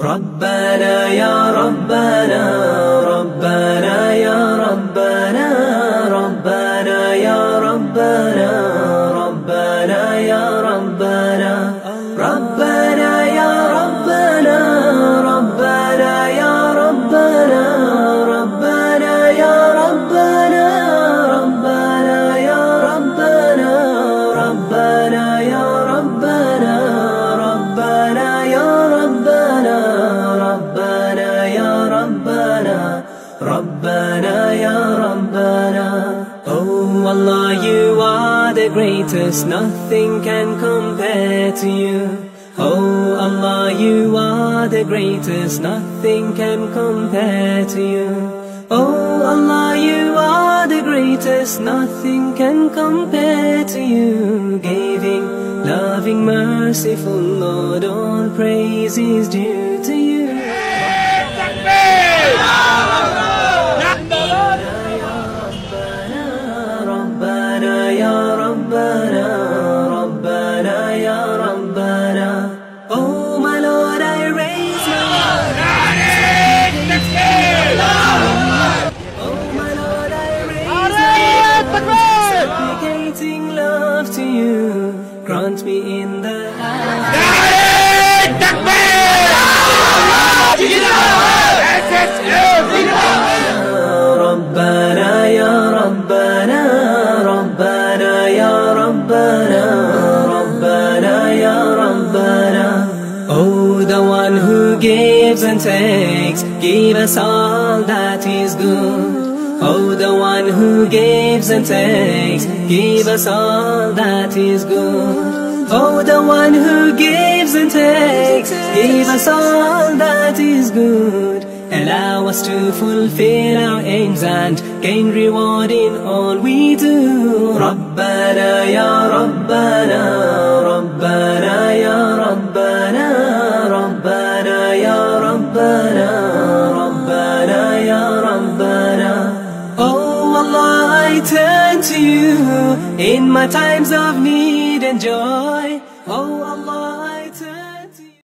ربنا يا ربنا ربنا ربنا ربنا يا ربنا Oh Allah you are the greatest nothing can compare to you Oh Allah you are the greatest nothing can compare to you Oh Allah you are the greatest nothing can compare to you Giving, loving, merciful Lord all praise is due love to you Grant me in the ربنا يا ربنا ربنا يا ربنا ربنا يا ربنا Oh the one who gives and takes give us all that is good Oh the one who gives and takes give us all that is good Oh the one who gives and takes give us all that is good Allow us to fulfill our aims and gain reward in all we do. ربنا يا ربنا ربنا يا ربنا ربنا يا ربنا ربنا turn to you in my times of need and joy. Oh Allah I